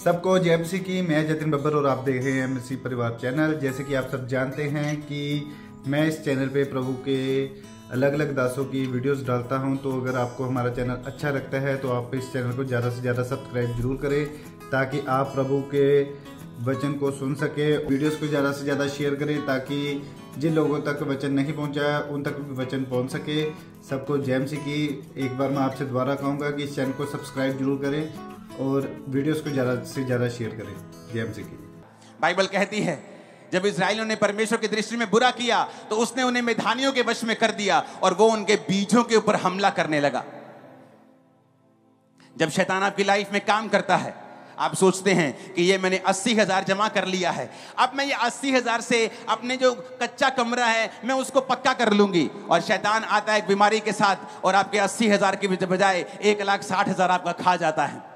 सबको जय एमसी की। मैं जतिन बब्बर और आप देख रहे हैं एमसी परिवार चैनल। जैसे कि आप सब जानते हैं कि मैं इस चैनल पे प्रभु के अलग अलग दासों की वीडियोस डालता हूँ। तो अगर आपको हमारा चैनल अच्छा लगता है तो आप इस चैनल को ज़्यादा से ज़्यादा सब्सक्राइब ज़रूर करें, ताकि आप प्रभु के वचन को सुन सके। वीडियोस को ज़्यादा से ज़्यादा शेयर करें, ताकि जिन लोगों तक वचन नहीं पहुँचा, उन तक भी वचन पहुँच सके। सबको जैमसी की। एक बार मैं आपसे दोबारा कहूँगा कि इस चैनल को सब्सक्राइब ज़रूर करें और वीडियोस को ज़्यादा से ज़्यादा शेयर करें जेएमसी की बाइबल कहती है, जब इसराइलों ने परमेश्वर की दृष्टि में बुरा किया तो उसने उन्हें मैदानियों के वश में कर दिया और वो उनके बीजों के ऊपर हमला करने लगा। जब शैतान आपकी लाइफ में काम करता है, आप सोचते हैं कि ये मैंने अस्सी हज़ार जमा कर लिया है। अब मैं ये अस्सी हज़ार से अपने जो कच्चा कमरा है, मैं उसको पक्का कर लूँगी। और शैतान आता है एक बीमारी के साथ और आपके अस्सी हज़ार के बजाय एक लाख साठ हज़ार आपका खा जाता है।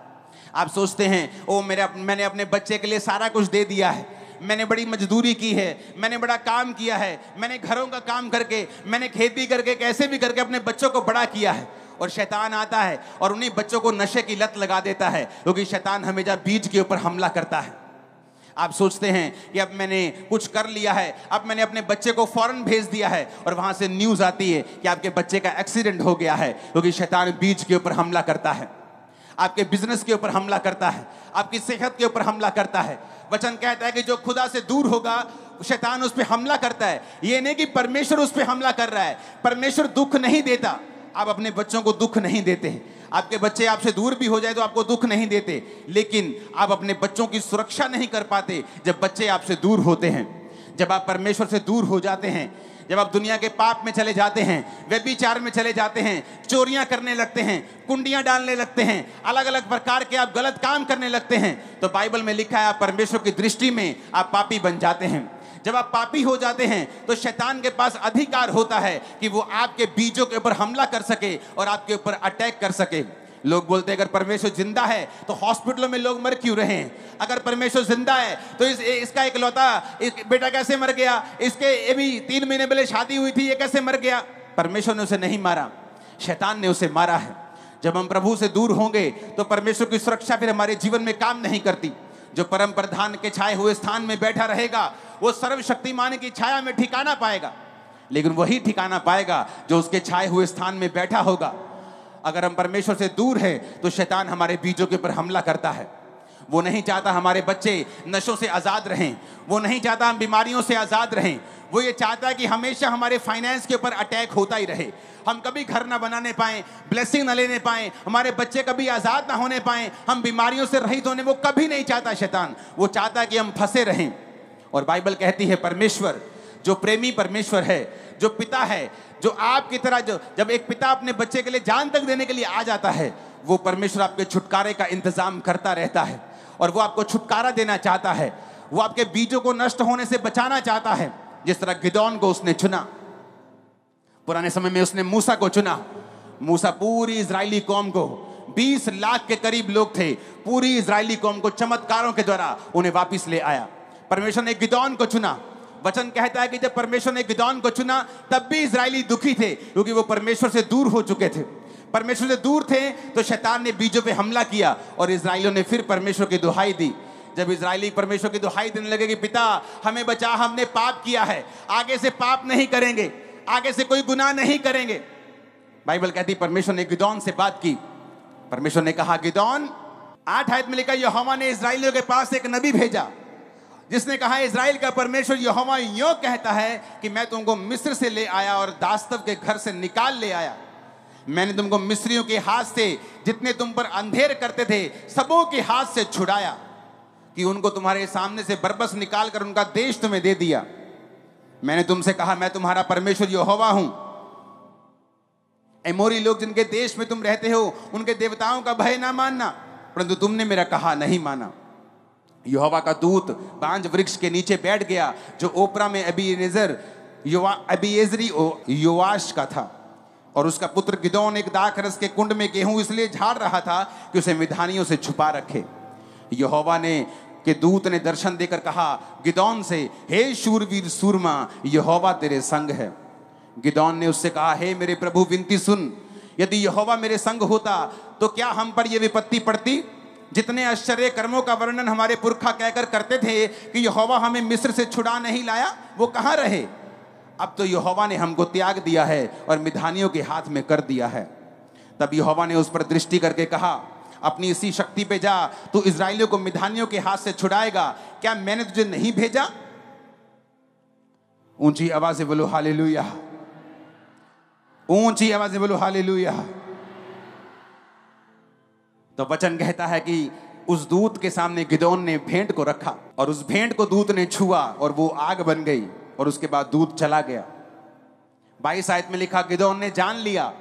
आप सोचते हैं, ओ, मेरे मैंने अपने बच्चे के लिए सारा कुछ दे दिया है। मैंने बड़ी मजदूरी की है, मैंने बड़ा काम किया है, मैंने घरों का काम करके, मैंने खेती करके, कैसे भी करके अपने बच्चों को बड़ा किया है। और शैतान आता है और उन्हीं बच्चों को नशे की लत लगा देता है, क्योंकि शैतान हमेशा बीज के ऊपर हमला करता है। आप सोचते हैं कि अब मैंने कुछ कर लिया है, अब मैंने अपने बच्चे को फ़ौरन भेज दिया है, और वहाँ से न्यूज़ आती है कि आपके बच्चे का एक्सीडेंट हो गया है, क्योंकि शैतान बीज के ऊपर हमला करता है। आपके बिज़नेस के ऊपर हमला करता है, आपकी सेहत के ऊपर हमला करता है। वचन कहता है कि जो खुदा से दूर होगा, शैतान उस पर हमला करता है। ये नहीं कि परमेश्वर उस पर हमला कर रहा है। परमेश्वर दुख नहीं देता। आप अपने बच्चों को दुख नहीं देते। हैं आपके बच्चे आपसे दूर भी हो जाए तो आपको दुख नहीं देते। लेकिन आप अपने बच्चों की सुरक्षा नहीं कर पाते जब बच्चे आपसे दूर होते हैं। जब आप परमेश्वर से दूर हो जाते हैं जब आप दुनिया के पाप में चले जाते हैं, व्यभिचार में चले जाते हैं, चोरियाँ करने लगते हैं, कुंडियाँ डालने लगते हैं अलग अलग प्रकार के आप गलत काम करने लगते हैं तो बाइबल में लिखा है, आप परमेश्वर की दृष्टि में आप पापी बन जाते हैं। जब आप पापी हो जाते हैं तो शैतान के पास अधिकार होता है कि वो आपके बीजों के ऊपर हमला कर सके और आपके ऊपर अटैक कर सके। लोग बोलते हैं, अगर परमेश्वर ज़िंदा है तो हॉस्पिटलों में लोग मर क्यों रहे अगर परमेश्वर ज़िंदा है तो इस इसका एक लौता इस बेटा कैसे मर गया? इसके, ये भी तीन महीने पहले शादी हुई थी, ये कैसे मर गया? परमेश्वर ने उसे नहीं मारा, शैतान ने उसे मारा है। जब हम प्रभु से दूर होंगे तो परमेश्वर की सुरक्षा फिर हमारे जीवन में काम नहीं करती। जो परम प्रधान के छाए हुए स्थान में बैठा रहेगा, वो सर्वशक्तिमान की छाया में ठिकाना पाएगा। लेकिन वही ठिकाना पाएगा, जो उसके छाए हुए स्थान में बैठा होगा। अगर हम परमेश्वर से दूर है तो शैतान हमारे बीजों के ऊपर हमला करता है। वो नहीं चाहता हमारे बच्चे नशों से आज़ाद रहें। वो नहीं चाहता हम बीमारियों से आज़ाद रहें। वो ये चाहता है कि हमेशा हमारे फाइनेंस के ऊपर अटैक होता ही रहे। हम कभी घर ना बनाने पाए ब्लेसिंग ना लेने पाए, हमारे बच्चे कभी आज़ाद ना होने पाए, हम बीमारियों से रहित होने, वो कभी नहीं चाहता शैतान। वो चाहता है कि हम फंसे रहें। और बाइबल कहती है, परमेश्वर, जो प्रेमी परमेश्वर है जो पिता है, जो आपकी तरह जो, जब एक पिता अपने बच्चे के लिए जान तक देने के लिए आ जाता है, वो परमेश्वर आपके छुटकारे का इंतज़ाम करता रहता है और वो आपको छुटकारा देना चाहता है। वो आपके बीजों को नष्ट होने से बचाना चाहता है। जिस तरह गिदौन को उसने चुना, पुराने समय में उसने मूसा को चुना। मूसा पूरी इसराइली कौम को 20 लाख के करीब लोग थे, पूरी इजरायली कौम को चमत्कारों के द्वारा उन्हें वापस ले आया। परमेश्वर ने गिदौन को चुना। वचन कहता है कि जब परमेश्वर ने गिदौन को चुना, तब भी इसराइली दुखी थे, क्योंकि वो परमेश्वर से दूर हो चुके थे। परमेश्वर से दूर थे तो शैतान ने बीजों पे हमला किया और इसराइलियों ने फिर परमेश्वर की दुहाई दी। जब इसराइली परमेश्वर की दुहाई देने लगे कि, पिता, हमें बचा, हमने पाप किया है, आगे से पाप नहीं करेंगे, आगे से कोई गुनाह नहीं करेंगे। बाइबल कहती परमेश्वर ने गिदौन से बात की। परमेश्वर ने कहा, गिदौन, आठ आयत में लिखा यहोवा ने इसराइलियों के पास एक नबी भेजा। जिसने कहा इसराइल का परमेश्वर यहोवा यो कहता है कि मैं तुमको मिस्र से ले आया और दास्तव के घर से निकाल ले आया। मैंने तुमको मिस्रियों के हाथ से जितने तुम पर अंधेर करते थे, सबों के हाथ से छुड़ाया कि उनको तुम्हारे सामने से बरबस निकाल कर उनका देश तुम्हें दे दिया। मैंने तुमसे कहा, मैं तुम्हारा परमेश्वर यहोवा हूँ। एमोरी लोग जिनके देश में तुम रहते हो, उनके देवताओं का भय ना मानना, परंतु तुमने मेरा कहा नहीं माना। यहोवा का दूत बांझ वृक्ष के नीचे बैठ गया, जो ओपरा में अभी नज़र अबीएजरी युवाश का था। और उसका पुत्र गिदौन एक दाख रस के कुंड में गेहूँ इसलिए झाड़ रहा था कि उसे विधानियों से छुपा रखे। यहोवा ने, के दूत ने दर्शन देकर कहा, गिदौन से, हे शूरवीर सूरमा, यहोवा तेरे संग है। गिदौन ने उससे कहा, हे मेरे प्रभु, विनती सुन। यदि यहोवा मेरे संग होता तो क्या हम पर यह विपत्ति पड़ती? जितने आश्चर्य कर्मों का वर्णन हमारे पुरखा कहकर करते थे कि यहोवा हमें मिस्र से छुड़ा नहीं लाया, वो कहाँ रहे? अब तो यहोवा ने हमको त्याग दिया है और मिधानियों के हाथ में कर दिया है। तब यहोवा ने उस पर दृष्टि करके कहा, अपनी इसी शक्ति पे जा, तू इसराइलियों को मिधानियों के हाथ से छुड़ाएगा। क्या मैंने तुझे नहीं भेजा? ऊँची आवाज़ से बोलो, हालेलुया। ऊँची आवाज़ से बोलो, हालेलुया। तो वचन कहता है कि उस दूत के सामने गिदौन ने भेंट को रखा और उस भेंट को दूत ने छुआ और वो आग बन गई और उसके बाद दूत चला गया। बाईस आयत में लिखा, गिदौन ने जान लिया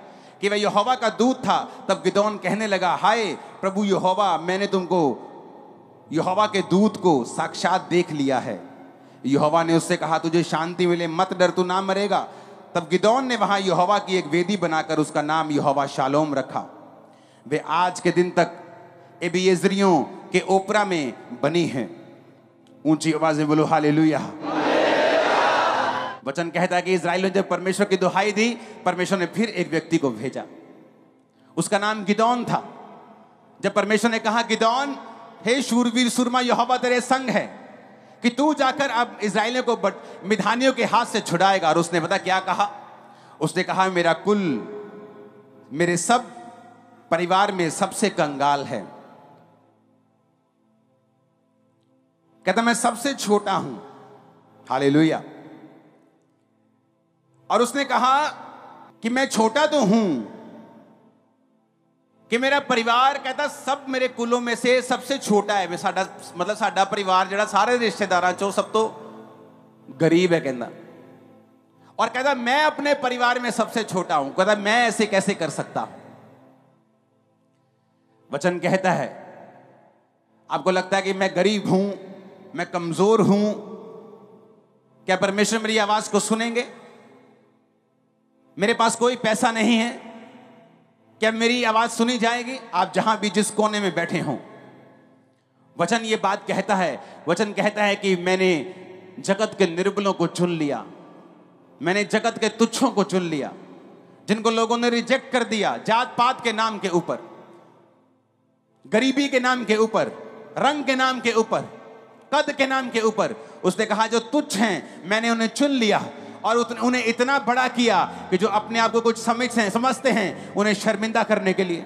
कि वह यहोवा का दूत था। तब गिदौन कहने लगा, हाय प्रभु यहोवा, मैंने तुमको यहोवा के दूत को साक्षात देख लिया है। यहोवा ने उससे कहा, तुझे शांति मिले, मत डर, तू ना मरेगा। तब गिदौन ने वहाँ यहोवा की एक वेदी बनाकर उसका नाम यहोवा शालोम रखा। वे आज के दिन तक एबियजरियों के ओपरा में बनी हैं। ऊँची आवाज़ बोलो, हालेलुया। वचन कहता है कि इसराइल ने जब परमेश्वर की दुहाई दी, परमेश्वर ने फिर एक व्यक्ति को भेजा। उसका नाम गिदौन था। जब परमेश्वर ने कहा, गिदौन, हे शूरवीर सुरमा, यहोवा तेरे संग है, कि तू जाकर अब इसराइलियों को बट, मिधानियों के हाथ से छुड़ाएगा। और उसने पता क्या कहा? उसने कहा, मेरा कुल, मेरे सब परिवार में सबसे कंगाल है। कहता, मैं सबसे छोटा हूँ। हालेलुया। और उसने कहा कि, मैं छोटा तो हूँ, कि मेरा परिवार, कहता, सब मेरे कुलों में से सबसे छोटा है। साडा मतलब साडा परिवार जरा सारे रिश्तेदार चो सब तो गरीब है कहना और कहता, मैं अपने परिवार में सबसे छोटा हूँ। कहता, मैं ऐसे कैसे कर सकता हूँ? वचन कहता है, आपको लगता है कि मैं गरीब हूँ, मैं कमज़ोर हूँ, क्या परमेश्वर मेरी आवाज़ को सुनेंगे? मेरे पास कोई पैसा नहीं है, क्या मेरी आवाज़ सुनी जाएगी? आप जहाँ भी जिस कोने में बैठे हों। वचन ये बात कहता है, वचन कहता है कि मैंने जगत के निर्बलों को चुन लिया, मैंने जगत के तुच्छों को चुन लिया, जिनको लोगों ने रिजेक्ट कर दिया जात पात के नाम के ऊपर। गरीबी के नाम के ऊपर, रंग के नाम के ऊपर, कद के नाम के ऊपर, उसने कहा, जो तुच्छ हैं, मैंने उन्हें चुन लिया और उन्हें इतना बड़ा किया कि जो अपने आप को कुछ समझते हैं समझते हैं, उन्हें शर्मिंदा करने के लिए।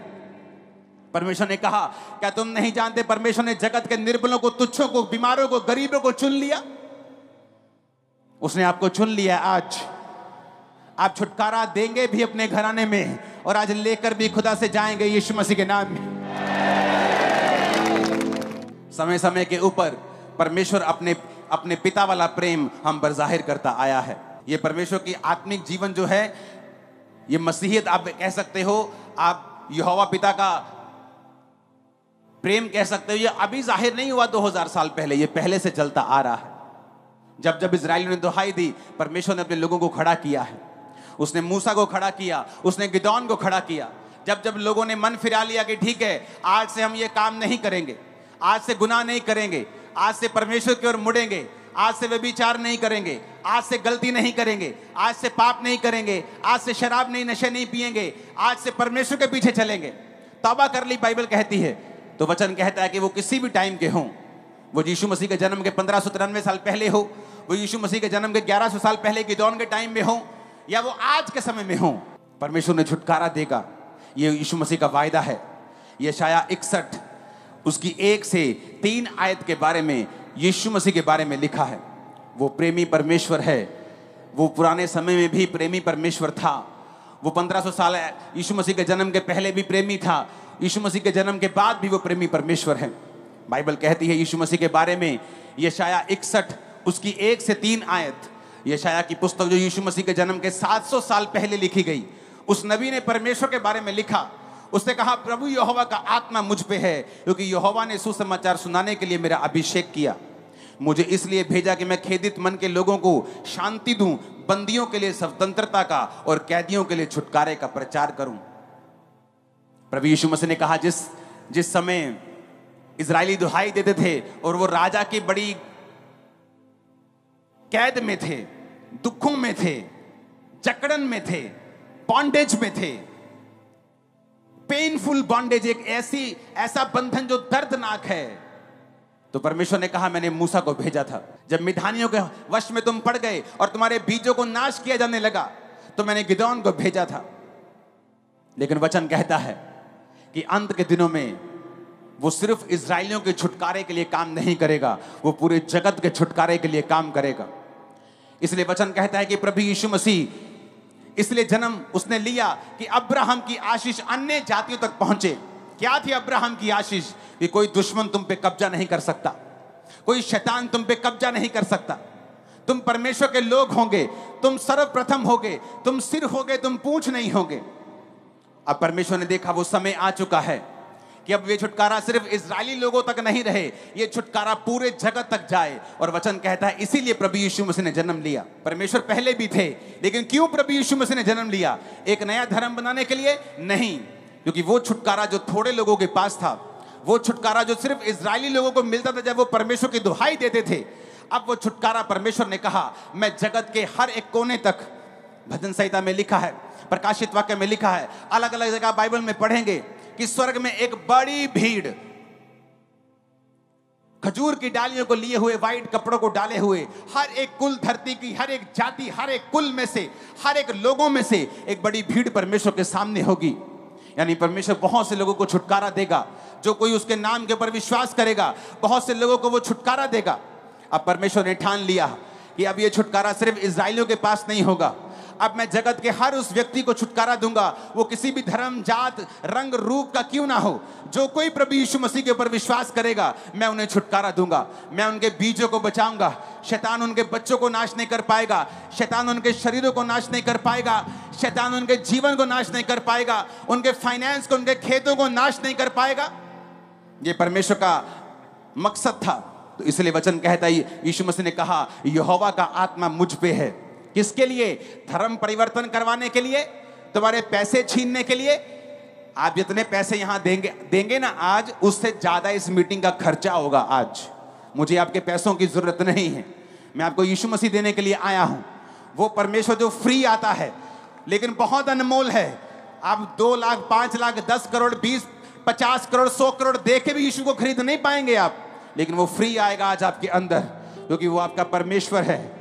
परमेश्वर ने कहा, क्या तुम नहीं जानते परमेश्वर ने जगत के निर्बलों को, तुच्छों को, बीमारों को, गरीबों को चुन लिया? उसने आपको चुन लिया आज। आप छुटकारा देंगे भी अपने घराने में और आज लेकर भी खुदा से जाएँगे यीशु मसीह के नाम में। समय समय के ऊपर परमेश्वर अपने अपने पिता वाला प्रेम हम पर ज़ाहिर करता आया है। ये परमेश्वर की आत्मिक जीवन जो है, ये मसीहियत आप कह सकते हो, आप यहोवा पिता का प्रेम कह सकते हो, ये अभी ज़ाहिर नहीं हुआ 2000 साल पहले, ये पहले से चलता आ रहा है। जब जब इसराइलियों ने दुहाई दी, परमेश्वर ने अपने लोगों को खड़ा किया है। उसने मूसा को खड़ा किया, उसने गिदौन को खड़ा किया। जब जब लोगों ने मन फिरा लिया कि ठीक है, आज से हम ये काम नहीं करेंगे आज से गुनाह नहीं करेंगे, आज से परमेश्वर की ओर मुड़ेंगे, आज से व्यभिचार नहीं करेंगे, आज से गलती नहीं करेंगे, आज से पाप नहीं करेंगे, आज से शराब नहीं, नशे नहीं पिएँगे आज से परमेश्वर के पीछे चलेंगे। तौबा कर ली, बाइबल कहती है। तो वचन कहता है कि वो किसी भी टाइम के हों, वो यीशु मसीह के जन्म के पंद्रह सौ तिरानवे साल पहले हो, वो यीशु मसीह के जन्म के ग्यारह सौ साल पहले की दौन के टाइम में हो, या वो आज के समय में हो, परमेश्वर ने छुटकारा देगा। ये यीशु मसीह का वायदा है। ये शाया इकसठ उसकी एक से तीन आयत के बारे में, यीशु मसीह के बारे में लिखा है। वो प्रेमी परमेश्वर है। वो पुराने समय में भी प्रेमी परमेश्वर था। वो 1500 साल, यीशु मसीह के जन्म के पहले भी प्रेमी था। यीशु मसीह के जन्म के बाद भी वो प्रेमी परमेश्वर है। बाइबल कहती है यीशु मसीह के बारे में ये शाया इकसठ, उसकी एक से तीन आयत। ये शाया की पुस्तक जो यीशु मसीह के जन्म के 700 साल पहले लिखी गई, उस नबी ने परमेश्वर के बारे में लिखा। उसने कहा, प्रभु, यहोवा का आत्मा मुझ पे है, क्योंकि यहोवा ने सुसमाचार सुनाने के लिए मेरा अभिषेक किया। मुझे इसलिए भेजा कि मैं खेदित मन के लोगों को शांति दूँ, बंदियों के लिए स्वतंत्रता का और कैदियों के लिए छुटकारे का प्रचार करूँ। प्रभु यीशु मसीह ने कहा, जिस जिस समय इसराइली दुहाई देते थे और वो राजा की बड़ी कैद में थे, दुखों में थे, जकड़न में थे पॉन्डेज में थे पेनफुल बॉन्डेज एक ऐसी, ऐसा बंधन जो दर्दनाक है। तो परमेश्वर ने कहा, मैंने मूसा को भेजा था। जब मिधानियों के वश में तुम पड़ गए और तुम्हारे बीजों को नाश किया जाने लगा तो मैंने गिदौन को भेजा था। लेकिन वचन कहता है कि अंत के दिनों में वो सिर्फ़ इसराइलियों के छुटकारे के लिए काम नहीं करेगा, वो पूरे जगत के छुटकारे के लिए काम करेगा। इसलिए वचन कहता है कि प्रभु यीशु मसीह इसलिए जन्म उसने लिया कि अब्राहम की आशीष अन्य जातियों तक पहुँचे। क्या थी अब्राहम की आशीष? कि कोई दुश्मन तुम पे कब्जा नहीं कर सकता। कोई शैतान तुम पे कब्जा नहीं कर सकता। तुम परमेश्वर के लोग होंगे, तुम सर्वप्रथम होगे, तुम सिर होगे, तुम पूछ नहीं होगे। अब परमेश्वर ने देखा वो समय आ चुका है। कि अब ये छुटकारा सिर्फ़ इसराइली लोगों तक नहीं रहे, ये छुटकारा पूरे जगत तक जाए। और वचन कहता है, इसीलिए प्रभु यीशु मसीह ने जन्म लिया। परमेश्वर पहले भी थे, लेकिन क्यों प्रभु यीशु मसीह ने जन्म लिया? एक नया धर्म बनाने के लिए नहीं, क्योंकि वो छुटकारा जो थोड़े लोगों के पास था, वो छुटकारा जो सिर्फ़ इसराइली लोगों को मिलता था जब वो परमेश्वर की दुहाई देते थे, अब वो छुटकारा परमेश्वर ने कहा, मैं जगत के हर एक कोने तक, भजन संहिता में लिखा है, प्रकाशित वाक्य में लिखा है अलग अलग जगह बाइबल में पढ़ेंगे कि स्वर्ग में एक बड़ी भीड़, खजूर की डालियों को लिए हुए वाइट कपड़ों को डाले हुए, हर एक कुल धरती की, हर एक जाति, हर एक कुल में से, हर एक लोगों में से एक बड़ी भीड़ परमेश्वर के सामने होगी। यानी परमेश्वर बहुत से लोगों को छुटकारा देगा, जो कोई उसके नाम के ऊपर विश्वास करेगा, बहुत से लोगों को वो छुटकारा देगा। अब परमेश्वर ने ठान लिया कि अब ये छुटकारा सिर्फ़ इसराइलियों के पास नहीं होगा। अब मैं जगत के हर उस व्यक्ति को छुटकारा दूँगा। वो किसी भी धर्म, जात, रंग, रूप का क्यों ना हो? जो कोई प्रभु यीशु मसीह के ऊपर विश्वास करेगा, मैं उन्हें छुटकारा दूँगा। मैं उनके बीजों को बचाऊँगा। शैतान उनके बच्चों को नाश नहीं कर पाएगा। शैतान उनके शरीरों को नाश नहीं कर पाएगा। शैतान उनके जीवन को नाश नहीं कर पाएगा। उनके फाइनेंस को, उनके खेतों को नाश नहीं कर पाएगा। ये परमेश्वर का मकसद था। तो इसलिए वचन कहता है, यीशु मसीह ने कहा, यहोवा का आत्मा मुझ पे है। किसके लिए? धर्म परिवर्तन करवाने के लिए, तुम्हारे पैसे छीनने के लिए। आप जितने पैसे यहाँ देंगे देंगे ना आज, उससे ज़्यादा इस मीटिंग का खर्चा होगा आज। मुझे आपके पैसों की ज़रूरत नहीं है। मैं आपको यीशु मसीह देने के लिए आया हूँ। वो परमेश्वर जो फ्री आता है, लेकिन बहुत अनमोल है। आप दो लाख, पाँच लाख, दस करोड़, बीस, पचास करोड़, सौ करोड़ दे के भी यीशु को खरीद नहीं पाएँगे आप। लेकिन वो फ्री आएगा आज आपके अंदर, क्योंकि वो आपका परमेश्वर है।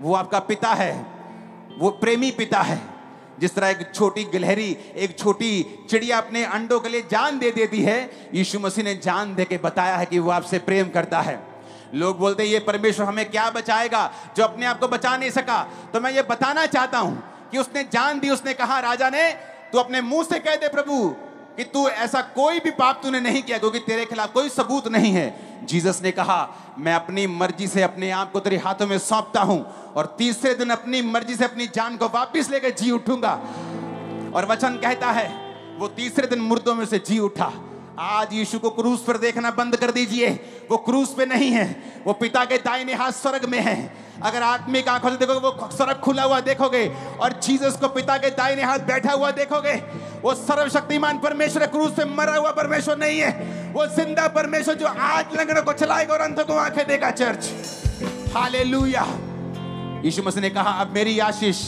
वो आपका पिता है। वो प्रेमी पिता है। जिस तरह एक छोटी गिलहरी, एक छोटी चिड़िया अपने अंडों के लिए जान दे देती है, यीशु मसीह ने जान दे के बताया है कि वो आपसे प्रेम करता है। लोग बोलते ये परमेश्वर हमें क्या बचाएगा जो अपने आप को बचा नहीं सका? तो मैं ये बताना चाहता हूँ कि उसने जान दी, उसने कहा, राजा ने, तू अपने मुँह से कह दे प्रभु कि तू ऐसा कोई भी पाप तूने नहीं किया, क्योंकि तेरे खिलाफ कोई सबूत नहीं है। जीसस ने कहा, मैं अपनी मर्ज़ी से अपने आप को तेरे हाथों में सौंपता हूँ और तीसरे दिन अपनी मर्ज़ी से अपनी जान को वापिस लेकर जी उठूँगा। और वचन कहता है, वो तीसरे दिन मुर्दों में से जी उठा आज यीशु को क्रूस पर देखना बंद कर दीजिए। वो क्रूस पे नहीं है। वो पिता के दाहिने हाथ स्वर्ग में है। अगर आत्मिक आँखों से देखोगे, वो स्वर्ग खुला हुआ देखोगे और जीसस को पिता के दाहिने हाथ बैठा हुआ देखोगे, वो सर्वशक्तिमान परमेश्वर क्रूस पे मरा हुआ परमेश्वर नहीं है। वो ज़िंदा परमेश्वर जो आज लंगड़ों को चलाएगा और अंत को आँखें देगा चर्च। हालेलुया। यीशु मसीह ने कहा, अब मेरी आशीष,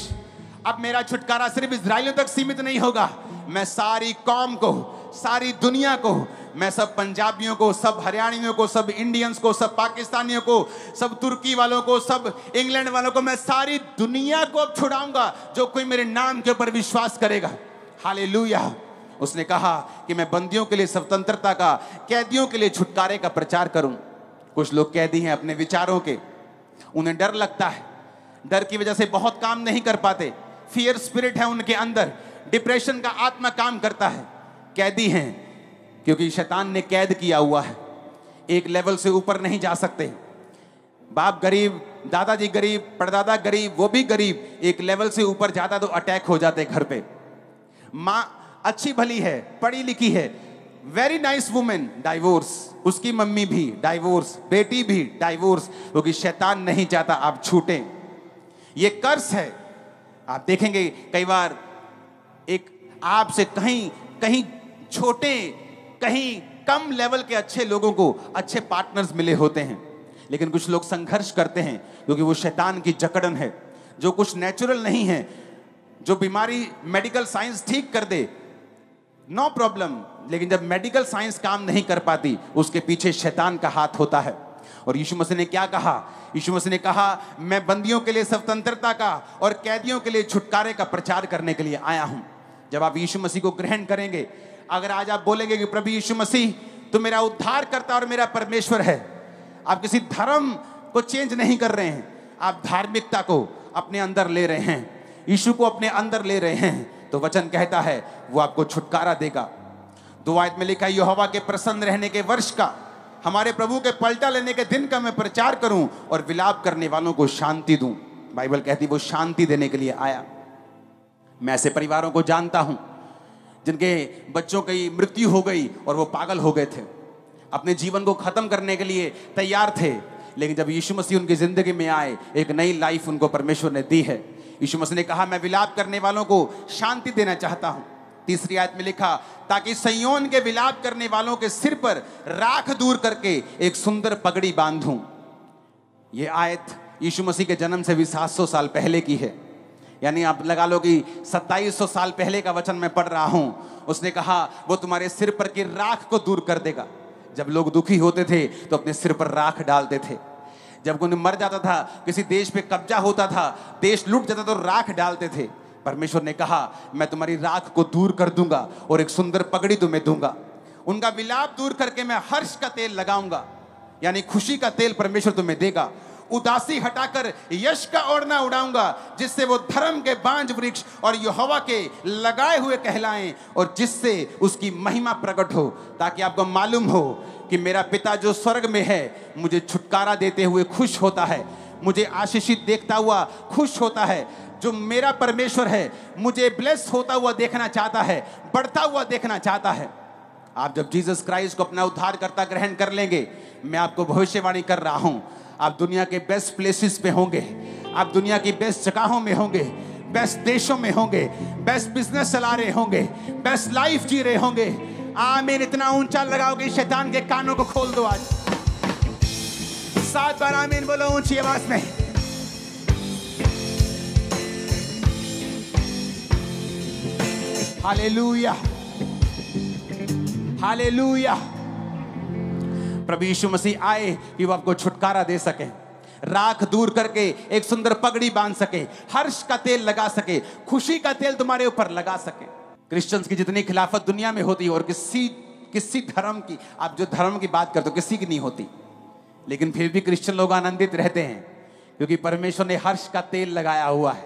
अब मेरा छुटकारा सिर्फ़ इसराइलियों तक सीमित नहीं होगा। मैं सारी कौम को सारी दुनिया को, मैं सब पंजाबियों को, सब हरियाणियों को, सब इंडियंस को, सब पाकिस्तानियों को, सब तुर्की वालों को, सब इंग्लैंड वालों को मैं सारी दुनिया को अब छुड़ाऊँगा, जो कोई मेरे नाम के ऊपर विश्वास करेगा। हाले उसने कहा कि मैं बंदियों के लिए स्वतंत्रता का, कैदियों के लिए छुटकारे का प्रचार करूँ। कुछ लोग कैदी हैं अपने विचारों के। उन्हें डर लगता है। डर की वजह से बहुत काम नहीं कर पाते। फियर स्पिरिट है उनके अंदर। डिप्रेशन का आत्मा काम करता है। कैदी हैं, क्योंकि शैतान ने कैद किया हुआ है। एक लेवल से ऊपर नहीं जा सकते। बाप गरीब, दादाजी गरीब, परदादा गरीब, वो भी गरीब, एक लेवल से ऊपर जाता तो अटैक हो जाते घर पे। माँ अच्छी भली है, पढ़ी लिखी है वेरी नाइस वुमेन डाइवोर्स उसकी मम्मी भी डाइवोर्स बेटी भी डाइवोर्स क्योंकि शैतान नहीं चाहता आप छूटे। ये कर्ज है। आप देखेंगे कई बार एक आपसे कहीं कहीं छोटे, कहीं कम लेवल के अच्छे लोगों को अच्छे पार्टनर्स मिले होते हैं। लेकिन कुछ लोग संघर्ष करते हैं, क्योंकि वो शैतान की जकड़न है, जो कुछ नेचुरल नहीं है, जो बीमारी मेडिकल साइंस ठीक कर दे नो no प्रॉब्लम लेकिन जब मेडिकल साइंस काम नहीं कर पाती, उसके पीछे शैतान का हाथ होता है। और यीशु मसीह ने क्या कहा? यीशु मसीह ने कहा, मैं बंदियों के लिए स्वतंत्रता का और कैदियों के लिए छुटकारे का प्रचार करने के लिए आया हूँ। जब आप यीशु मसीह को ग्रहण करेंगे अगर आज आप बोलेंगे कि प्रभु यीशु मसीह तो मेरा उद्धार करता और मेरा परमेश्वर है। आप किसी धर्म को चेंज नहीं कर रहे हैं। आप धार्मिकता को अपने अंदर ले रहे हैं। यीशु को अपने अंदर ले रहे हैं। तो वचन कहता है, वो आपको छुटकारा देगा। दुआत में लिखा यहोवा के प्रसन्न रहने के वर्ष का, हमारे प्रभु के पलटा लेने के दिन का मैं प्रचार करूँ और विलाप करने वालों को शांति दूँ। बाइबल कहती वो शांति देने के लिए आया। मैं ऐसे परिवारों को जानता हूँ जिनके बच्चों की मृत्यु हो गई और वो पागल हो गए थे। अपने जीवन को खत्म करने के लिए तैयार थे। लेकिन जब यीशु मसीह उनकी ज़िंदगी में आए, एक नई लाइफ उनको परमेश्वर ने दी है। यीशु मसीह ने कहा, मैं विलाप करने वालों को शांति देना चाहता हूँ। तीसरी आयत में लिखा, ताकि संयोन के विलाप करने वालों के सिर पर राख दूर करके एक सुंदर पगड़ी बांधूं। यह आयत यीशु मसीह के जन्म से भी 700 साल पहले की है। यानी आप लगा लो कि 2700 साल पहले का वचन मैं पढ़ रहा हूँ। उसने कहा, वो तुम्हारे सिर पर की राख को दूर कर देगा। जब लोग दुखी होते थे तो अपने सिर पर राख डालते थे जब कोई मर जाता था, किसी देश पे कब्जा होता था, देश लुट जाता तो राख डालते थे। परमेश्वर ने कहा, मैं तुम्हारी राख को दूर कर दूँगा और एक सुंदर पगड़ी तुम्हें दूँगा। उनका विलाप दूर करके मैं हर्ष का तेल लगाऊँगा। यानी खुशी का तेल परमेश्वर तुम्हें देगा। उदासी हटाकर यश का ओढ़ना उड़ाऊँगा, जिससे वो धर्म के बांझ वृक्ष और यहोवा के लगाए हुए कहलाएँ और जिससे उसकी महिमा प्रकट हो, ताकि आपको मालूम हो कि मेरा पिता जो स्वर्ग में है, मुझे छुटकारा देते हुए खुश होता है, मुझे आशीषित देखता हुआ खुश होता है, जो मेरा परमेश्वर है, मुझे ब्लेस होता हुआ देखना चाहता है, बढ़ता हुआ देखना चाहता है। आप जब जीसस क्राइस्ट को अपना उद्धार करता ग्रहण कर लेंगे, मैं आपको भविष्यवाणी कर रहा हूँ। आप दुनिया के बेस्ट प्लेसेस पे होंगे। आप दुनिया की बेस्ट जगहों में होंगे। बेस्ट देशों में होंगे। बेस्ट बिज़नेस चला रहे होंगे। बेस्ट लाइफ जी रहे होंगे। आमीन, इतना ऊँचा लगाओगे शैतान के कानों को खोल दो आज। सात बार आमीन बोलो, ऊँची आवाज़ में। हालेलुया हालेलुया प्रभु यीशु मसीह आए कि वो आपको छुटकारा दे सके। राख दूर करके एक सुंदर पगड़ी बाँध सके, हर्ष का तेल लगा सके, खुशी का तेल तुम्हारे ऊपर लगा सके। क्रिश्चियंस की जितनी खिलाफत दुनिया में होती है और किसी किसी धर्म की, आप जो धर्म की बात करते हो, किसी की नहीं होती। लेकिन फिर भी क्रिश्चियन लोग आनंदित रहते हैं, क्योंकि परमेश्वर ने हर्ष का तेल लगाया हुआ है।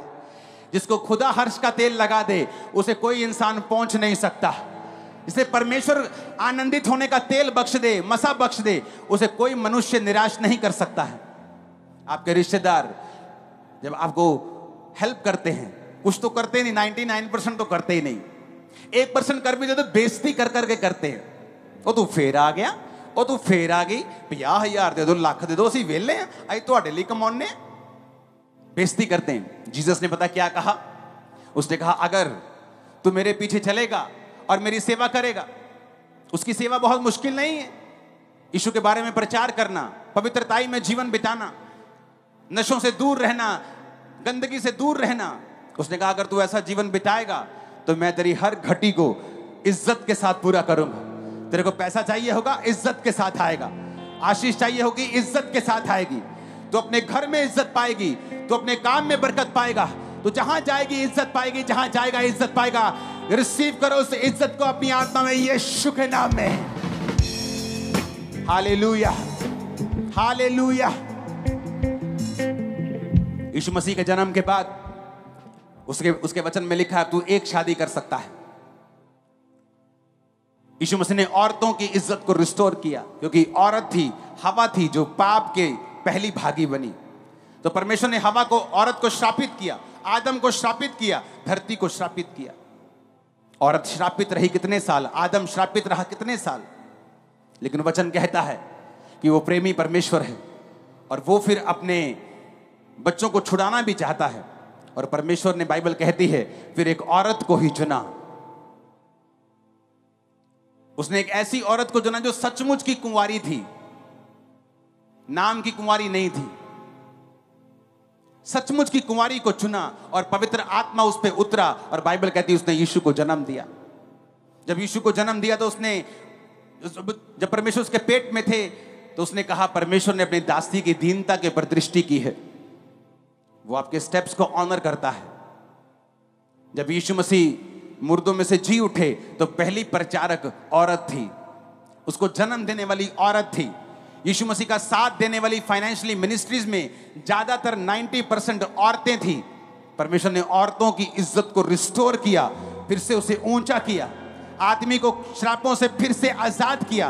जिसको खुदा हर्ष का तेल लगा दे, उसे कोई इंसान पहुँच नहीं सकता। जिसे परमेश्वर आनंदित होने का तेल बख्श दे मसा बख्श दे उसे कोई मनुष्य निराश नहीं कर सकता है आपके रिश्तेदार जब आपको हेल्प करते हैं कुछ तो करते नहीं नाइनटी नाइन परसेंट तो करते ही नहीं एक परसेंट कर भी दे तो बेजती कर करके करते हैं ਉਹ ਤੂੰ ਫੇਰ ਆ ਗਿਆ ਉਹ ਤੂੰ ਫੇਰ ਆ ਗਈ 50000 ਦੇ ਦੋ ਲੱਖ ਦੇ ਦੋ ਅਸੀਂ ਵਿਹਲੇ ਆ ਅਸੀਂ ਤੁਹਾਡੇ ਲਈ ਕਮਾਉਣੇ बेजती करते हैं जीसस ने पता क्या कहा उसने कहा अगर तू मेरे पीछे चलेगा और मेरी सेवा करेगा। उसकी सेवा बहुत मुश्किल नहीं है। यीशु के बारे में प्रचार करना, पवित्रताई में जीवन बिताना, नशों से दूर रहना, गंदगी से दूर रहना। उसने कहा, अगर तू ऐसा जीवन बिताएगा तो मैं तेरी हर घटी को इज़्ज़त के साथ पूरा करूँगा। तेरे को पैसा चाहिए होगा, इज़्ज़त के साथ आएगा। आशीष चाहिए होगी, इज़्ज़त के साथ आएगी। तो अपने घर में इज़्ज़त पाएगी तो अपने काम में बरकत पाएगा। तो जहाँ जाएगी, इज़्ज़त पाएगी, जहाँ जाएगा, इज़्ज़त पाएगा। रिसीव करो उस इज़्ज़त को अपनी आत्मा में, यीशु के नाम में। हालेलुया। हालेलुया। यीशु मसीह के जन्म के बाद उसके उसके वचन में लिखा है, तू एक शादी कर सकता है। यीशु मसीह ने औरतों की इज़्ज़त को रिस्टोर किया, क्योंकि औरत थी, हवा थी जो पाप के पहली भागी बनी। तो परमेश्वर ने हवा को, औरत को श्रापित किया, आदम को श्रापित किया, धरती को श्रापित किया। औरत श्रापित रही कितने साल? आदम श्रापित रहा कितने साल? लेकिन वचन कहता है कि वो प्रेमी परमेश्वर है और वो फिर अपने बच्चों को छुड़ाना भी चाहता है। और परमेश्वर ने बाइबल कहती है, फिर एक औरत को ही चुना। उसने एक ऐसी औरत को चुना जो सचमुच की कुंवारी थी, नाम की कुंवारी नहीं थी। सचमुच की कुंवारी को चुना और पवित्र आत्मा उस पर उतरा और बाइबल कहती है, उसने यीशु को जन्म दिया। जब यीशु को जन्म दिया तो उसने, जब परमेश्वर उसके पेट में थे तो उसने कहा, परमेश्वर ने अपनी दासी की दीनता के पर दृष्टि की है। वो आपके स्टेप्स को ऑनर करता है। जब यीशु मसीह मुर्दों में से जी उठे तो पहली प्रचारक औरत थी। उसको जन्म देने वाली औरत थी। यीशु मसीह का साथ देने वाली फाइनेंशियली मिनिस्ट्रीज में ज़्यादातर 90 परसेंट औरतें थी। परमेश्वर ने औरतों की इज़्ज़त को रिस्टोर किया, फिर से उसे ऊँचा किया। आदमी को श्रापों से फिर से आज़ाद किया।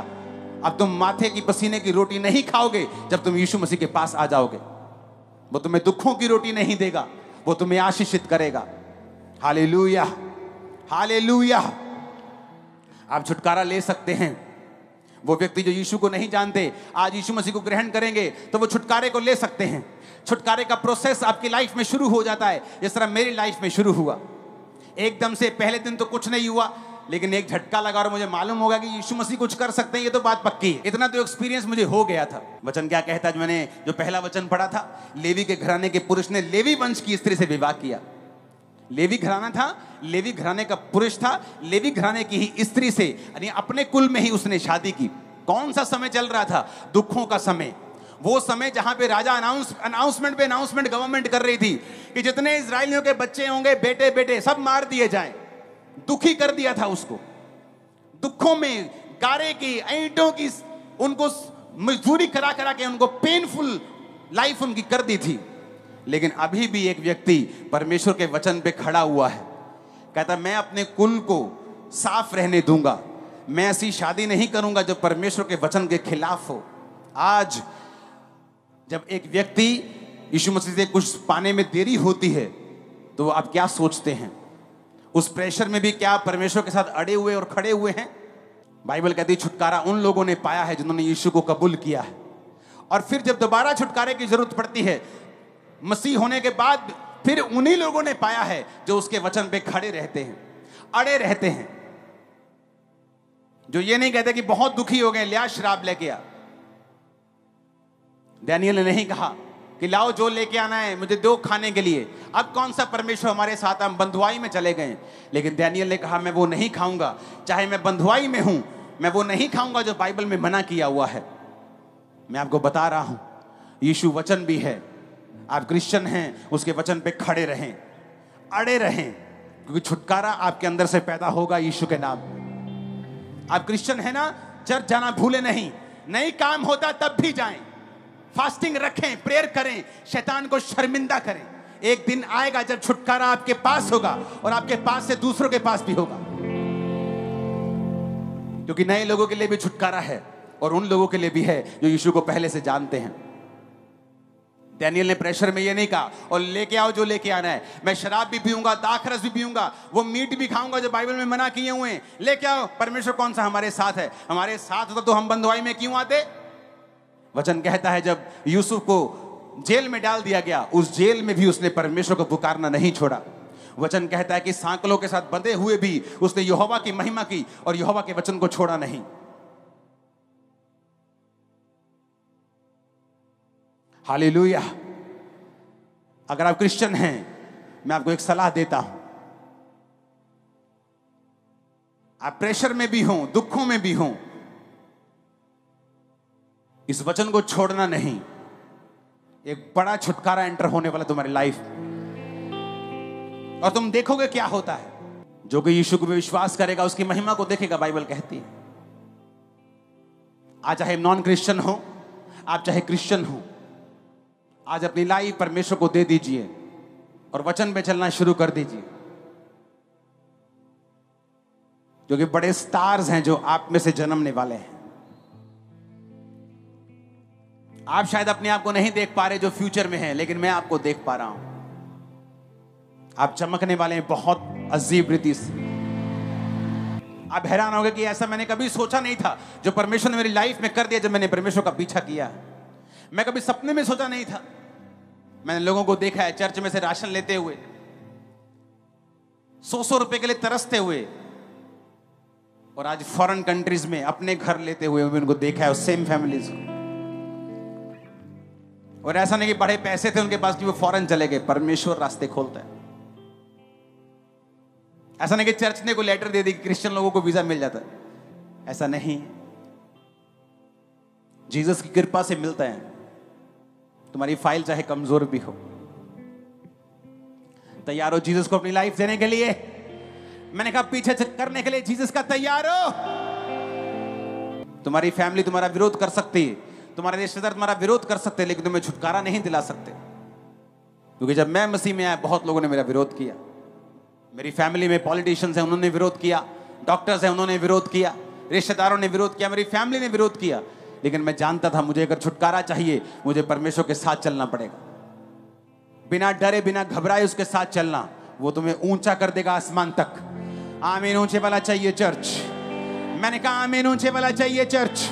अब तुम माथे की पसीने की रोटी नहीं खाओगे जब तुम यीशु मसीह के पास आ जाओगे। वो तुम्हें दुखों की रोटी नहीं देगा, वो तुम्हें आशीषित करेगा। हाले लूया हाले आप छुटकारा ले सकते हैं। वो व्यक्ति जो यीशु को नहीं जानते, आज यीशु मसीह को ग्रहण करेंगे तो वो छुटकारे को ले सकते हैं। छुटकारे का प्रोसेस आपकी लाइफ में शुरू हो जाता है। जिस तरह मेरी लाइफ में शुरू हुआ। एकदम से पहले दिन तो कुछ नहीं हुआ, लेकिन एक झटका लगा और मुझे मालूम होगा कि यीशु मसीह कुछ कर सकते हैं, ये तो बात पक्की है। इतना तो एक्सपीरियंस मुझे हो गया था। वचन क्या कहता है? मैंने, जो पहला वचन पढ़ा था, लेवी के घराने के पुरुष ने लेवी वंश की स्त्री से विवाह किया। लेवी घराना था, लेवी घराने का पुरुष था, लेवी घराने की ही स्त्री से, यानी अपने कुल में ही उसने शादी की। कौन सा समय चल रहा था? दुखों का समय। वो समय जहाँ पे राजा अनाउंस, अनाउंसमेंट पे अनाउंसमेंट गवर्नमेंट कर रही थी कि जितने इसराइलियों के बच्चे होंगे बेटे बेटे सब मार दिए जाए। दुखी कर दिया था उसको। दुखों में गारे की ईंटों की, उनको मजदूरी करा करा के उनको पेनफुल लाइफ उनकी कर दी थी। लेकिन अभी भी एक व्यक्ति परमेश्वर के वचन पे खड़ा हुआ है। कहता, मैं अपने कुल को साफ़ रहने दूँगा। मैं ऐसी शादी नहीं करूँगा जो परमेश्वर के वचन के खिलाफ हो। आज जब एक व्यक्ति यीशु मसीह से कुछ पाने में देरी होती है तो आप क्या सोचते हैं? उस प्रेशर में भी क्या परमेश्वर के साथ अड़े हुए और खड़े हुए हैं? बाइबल कहती है, छुटकारा उन लोगों ने पाया है जिन्होंने यीशु को कबूल किया है। और फिर जब दोबारा छुटकारे की ज़रूरत पड़ती है मसीह होने के बाद फिर उन्हीं लोगों ने पाया है जो उसके वचन पे खड़े रहते हैं, अड़े रहते हैं। जो ये नहीं कहते कि बहुत दुखी हो गए, लिया शराब लेके आ। डैनियल ने नहीं कहा कि लाओ जो लेके आना है, मुझे दो खाने के लिए। अब कौन सा परमेश्वर हमारे साथ हम बंधुआई में चले गए? लेकिन डैनियल ने कहा, मैं वो नहीं खाऊँगा। चाहे मैं बंधुआई में हूँ, मैं वो नहीं खाऊँगा जो बाइबल में मना किया हुआ है। मैं आपको बता रहा हूँ, यीशु वचन भी है। आप क्रिश्चियन हैं, उसके वचन पे खड़े रहें, अड़े रहें, क्योंकि छुटकारा आपके अंदर से पैदा होगा यीशु के नाम। आप क्रिश्चियन है ना चर्च जाना भूले नहीं नहीं काम होता तब भी जाएँ। फास्टिंग रखें, प्रेयर करें, शैतान को शर्मिंदा करें। एक दिन आएगा जब छुटकारा आपके पास होगा और आपके पास से दूसरों के पास भी होगा। क्योंकि नए लोगों के लिए भी छुटकारा है और उन लोगों के लिए भी है जो यीशु को पहले से जानते हैं। डैनियल ने प्रेशर में ये नहीं कहा, और लेके आओ जो लेके आना है। मैं शराब भी पीऊँगा, दाखरस भी पीऊँगा, वो मीट भी खाऊँगा जो बाइबल में मना किए हुए हैं। लेके आओ, परमेश्वर कौन सा हमारे साथ है? हमारे साथ होता तो हम बंधुआई में क्यों आते? वचन कहता है, जब यूसुफ को जेल में डाल दिया गया, उस जेल में भी उसने परमेश्वर को पुकारना नहीं छोड़ा। वचन कहता है कि सांकलों के साथ बंधे हुए भी उसने यहोवा की महिमा की और यहोवा के वचन को छोड़ा नहीं। हालेलुया। अगर आप क्रिश्चियन हैं, मैं आपको एक सलाह देता हूँ। आप प्रेशर में भी हो, दुखों में भी हो, इस वचन को छोड़ना नहीं। एक बड़ा छुटकारा एंटर होने वाला तुम्हारी लाइफ। और तुम देखोगे क्या होता है। जो कि यीशु को विश्वास करेगा, उसकी महिमा को देखेगा, बाइबल कहती है। आज चाहे नॉन क्रिश्चियन हो, आप चाहे क्रिश्चियन हो आज अपनी लाइफ परमेश्वर को दे दीजिए और वचन पे चलना शुरू कर दीजिए। क्योंकि बड़े स्टार्स हैं जो आप में से जन्मने वाले हैं। आप शायद अपने आप को नहीं देख पा रहे जो फ्यूचर में है, लेकिन मैं आपको देख पा रहा हूँ। आप चमकने वाले हैं, बहुत अजीब रीति से। आप हैरान हो गए कि ऐसा मैंने कभी सोचा नहीं था, जो परमेश्वर ने मेरी लाइफ में कर दिया, जब मैंने परमेश्वर का पीछा किया। मैं कभी सपने में सोचा नहीं था। मैंने लोगों को देखा है, चर्च में से राशन लेते हुए सौ सौ रुपए के लिए तरसते हुए, और आज फॉरेन कंट्रीज़ में अपने घर लेते हुए भी उनको देखा है उस सेम फैमिलीज़ को। और ऐसा नहीं कि बड़े पैसे थे उनके पास कि वो फॉरेन चले गए, परमेश्वर रास्ते खोलता है। ऐसा नहीं कि चर्च ने को लेटर दे दी क्रिश्चियन लोगों को वीज़ा मिल जाता है। ऐसा नहीं जीसस की कृपा से मिलता है। तुम्हारी फ़ाइल चाहे कमज़ोर भी हो। तैयार हो जीसस को अपनी लाइफ देने के लिए? मैंने कहा, पीछे करने के लिए जीसस का तैयार हो। तुम्हारी फैमिली तुम्हारा विरोध कर सकती है। तुम्हारे रिश्तेदार तुम्हारा विरोध कर सकते लेकिन तुम्हें छुटकारा नहीं दिला सकते। क्योंकि जब मैं मसीह में आया, बहुत लोगों ने मेरा विरोध किया। मेरी फैमिली में पॉलिटिशियंस हैं, उन्होंने विरोध किया। डॉक्टर्स हैं, उन्होंने विरोध किया। रिश्तेदारों ने विरोध किया। मेरी फैमिली ने विरोध किया। लेकिन मैं जानता था मुझे अगर छुटकारा चाहिए, मुझे परमेश्वर के साथ चलना पड़ेगा। बिना डरे, बिना घबराए उसके साथ चलना, वो तुम्हें ऊँचा कर देगा आसमान तक। आमीन, ऊँचे वाला चाहिए चर्च। मैंने कहा, आमीन, ऊँचे वाला चाहिए चर्च।